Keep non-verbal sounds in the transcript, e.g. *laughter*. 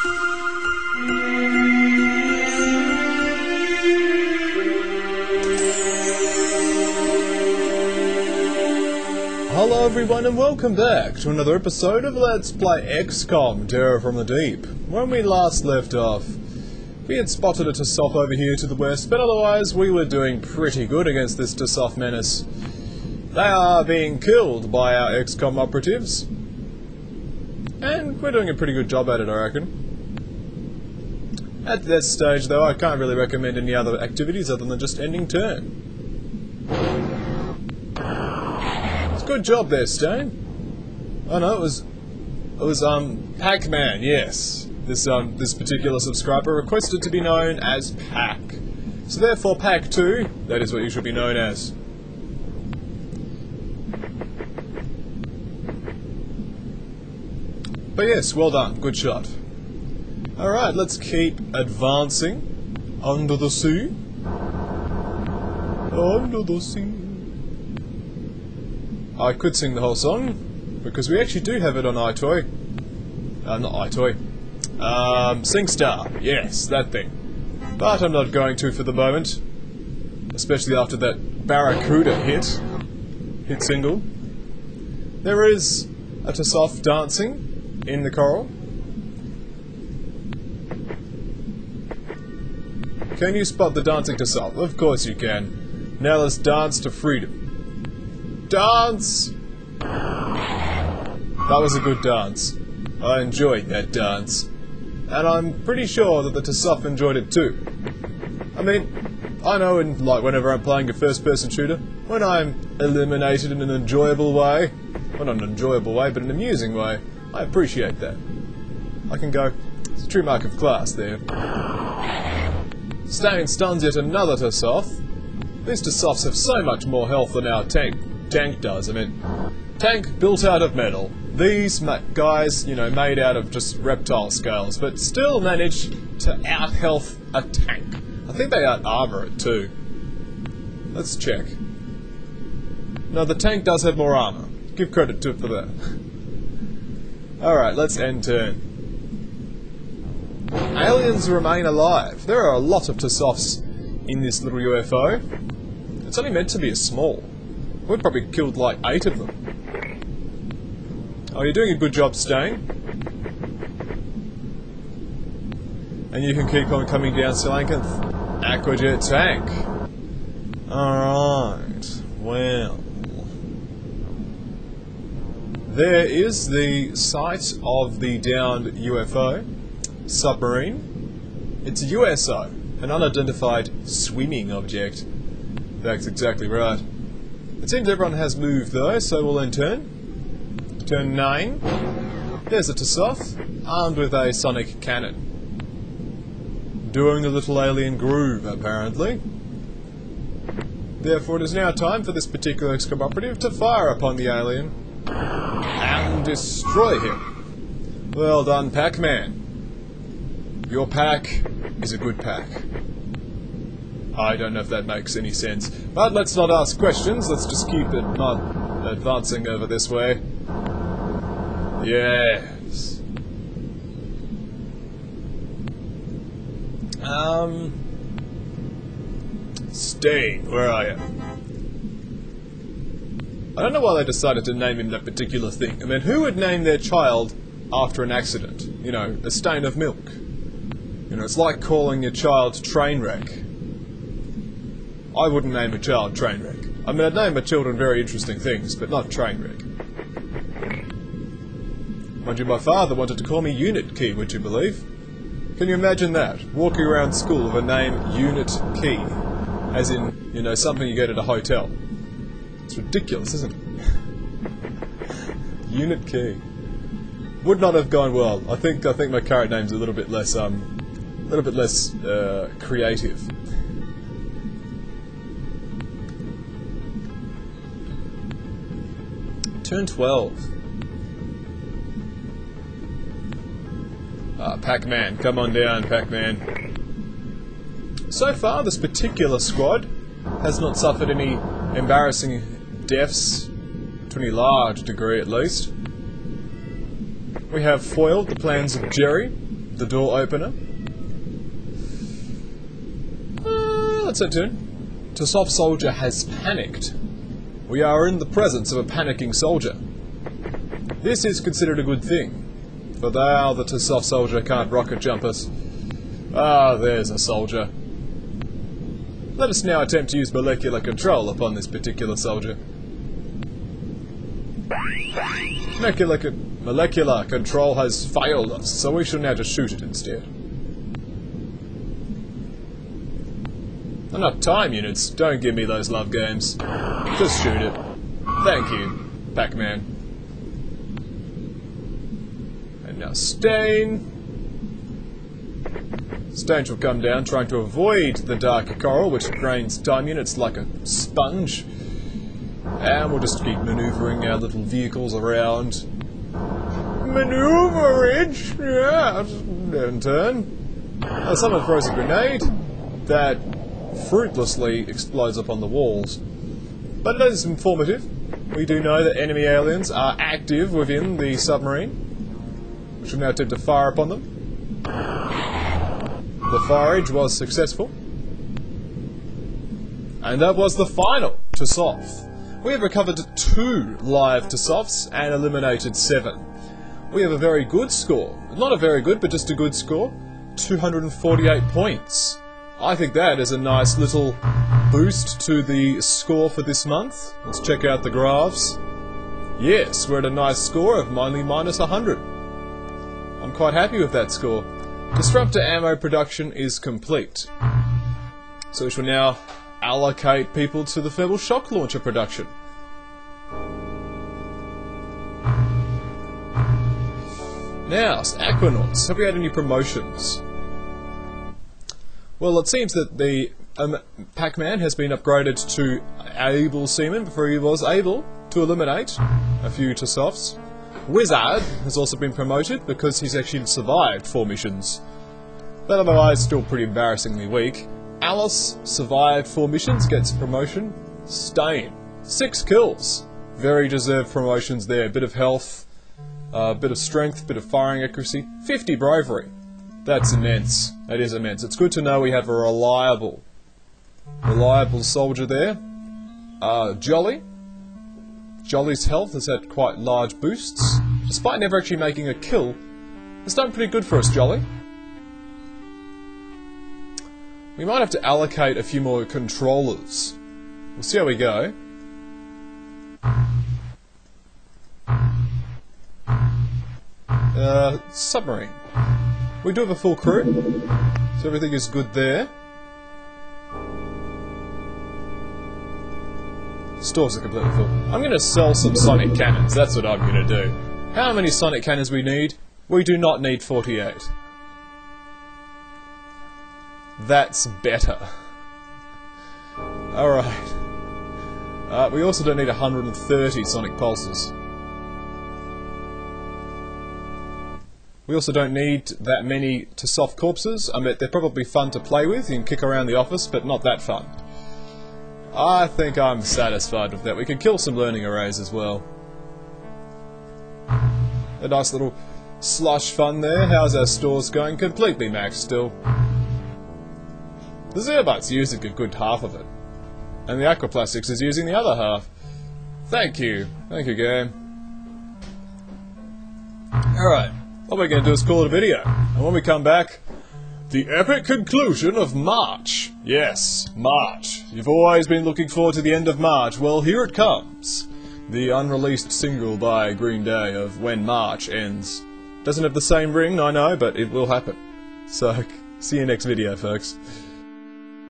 Hello everyone and welcome back to another episode of Let's Play XCOM Terror from the Deep. When we last left off, we had spotted a Tasoth over here to the west, but otherwise we were doing pretty good against this Tasoth menace. They are being killed by our XCOM operatives. And we're doing a pretty good job at it, I reckon. At this stage, though, I can't really recommend any other activities other than just ending turn. It's Good job there, Stone. Oh no, it was it was um Pac-Man, yes. This um this particular subscriber requested to be known as Pac. So therefore Pac 2, that is what you should be known as. But yes, well done, good shot. Alright, let's keep advancing under the sea. Under the sea. I could sing the whole song, because we actually do have it on EyeToy. Uh, not EyeToy. Um, SingStar. Yes, that thing. But I'm not going to for the moment. Especially after that Barracuda hit. Hit single. There is a Tasoth dancing in the coral. Can you spot the dancing Tasoth? Of course you can. Now let's dance to freedom. Dance! That was a good dance. I enjoyed that dance. And I'm pretty sure that the Tasoth enjoyed it too. I mean, I know in, like, whenever I'm playing a first-person shooter, when I'm eliminated in an enjoyable way, well not an enjoyable way, but an amusing way, I appreciate that. I can go, it's a true mark of class there. Stain stuns yet another Tasoth. These Tasoths have so much more health than our tank tank does. I mean, tank built out of metal. These guys, you know, made out of just reptile scales, but still manage to out health a tank. I think they out armor it too. Let's check. No, the tank does have more armor. Give credit to it for that. *laughs* Alright, let's end turn. Aliens remain alive. There are a lot of Tasoths in this little UFO. It's only meant to be a small. We've probably killed like eight of them. Oh, you're doing a good job staying. And you can keep on coming down Coelacanth. Aquajet tank. Alright. Well. There is the site of the downed UFO. Submarine. It's a USO. An unidentified swimming object. That's exactly right. It seems everyone has moved though, so we'll then turn. Turn 9. There's a Tasoth, armed with a sonic cannon. Doing a little alien groove, apparently. Therefore it is now time for this particular XCOM operative to fire upon the alien and destroy him. Well done, Pac-Man. Your pack is a good pack. I don't know if that makes any sense. But let's not ask questions, let's just keep it not advancing over this way. Yes. Um... Stain, where are you? I don't know why they decided to name him that particular thing. I mean, who would name their child after an accident? You know, a stain of milk. You know, it's like calling your child Trainwreck. I wouldn't name a child Trainwreck. I mean, I'd name my children very interesting things, but not Trainwreck. Mind you, my father wanted to call me Unit Key, would you believe? Can you imagine that? Walking around school with a name Unit Key. As in, you know, something you get at a hotel. It's ridiculous, isn't it? *laughs* Unit Key. Would not have gone well. I think I think my current name's a little bit less um little bit less uh, creative. Turn 12. Ah, Pac-Man. Come on down, Pac-Man. So far, this particular squad has not suffered any embarrassing deaths, to any large degree at least. We have foiled the plans of Jerry, the door opener. Uh, let's head to soldier has panicked. We are in the presence of a panicking soldier. This is considered a good thing, for thou, the Tasoth soldier, can't rocket jump us. Ah, there's a soldier. Let us now attempt to use molecular control upon this particular soldier. Molecular, molecular control has failed us, so we shall now just shoot it instead. Enough time units, don't give me those love games. Just shoot it. Thank you, Pac-Man. And now Stain. Stain shall come down, trying to avoid the Dark Coral, which drains time units like a sponge. And we'll just keep maneuvering our little vehicles around. Maneuverage! Yeah, turn. Uh, someone throws a grenade that fruitlessly explodes up on the walls. But it is informative. We do know that enemy aliens are active within the submarine. We shall now attempt to fire upon them. The forage was successful. And that was the final Tasoth. We have recovered two live Tasoths and eliminated seven. We have a very good score. Not a very good, but just a good score. 248 points. I think that is a nice little boost to the score for this month. Let's check out the graphs. Yes, we're at a nice score of only minus 100. I'm quite happy with that score. Disruptor ammo production is complete. So we shall now allocate people to the Feeble Shock Launcher production. Now, Aquanauts, have we had any promotions? Well, it seems that the um, Pac-Man has been upgraded to Able Seaman before he was able to eliminate a few Tasoths. Wizard has also been promoted because he's actually survived four missions. But otherwise, still pretty embarrassingly weak. Alice survived four missions, gets promotion. Stain, six kills. Very deserved promotions there. Bit of health, a uh, bit of strength, bit of firing accuracy. 50 bravery. That's immense. That is immense. It's good to know we have a reliable, reliable soldier there. Uh, Jolly, Jolly's health has had quite large boosts. Despite never actually making a kill, it's done pretty good for us, Jolly. We might have to allocate a few more controllers. We'll see how we go. Uh, submarine. We do have a full crew, so everything is good there. Stores are completely full. I'm going to sell some sonic cannons, that's what I'm going to do. How many sonic cannons we need? We do not need 48. That's better. Alright. Uh, we also don't need 130 sonic pulses. We also don't need that many Tasoth corpses. I mean, they're probably fun to play with. You can kick around the office, but not that fun. I think I'm satisfied with that. We can kill some learning arrays as well. A nice little slush fun there. How's our stores going? Completely maxed still. The Zrbite's using a good half of it. And the Aquaplastics is using the other half. Thank you. Thank you, game. Alright. What we're going to do is call it a video. And when we come back, the epic conclusion of March. Yes, March. You've always been looking forward to the end of March. Well, here it comes. The unreleased single by Green Day of When March Ends. Doesn't have the same ring, I know, but it will happen. So, *laughs* see you next video, folks.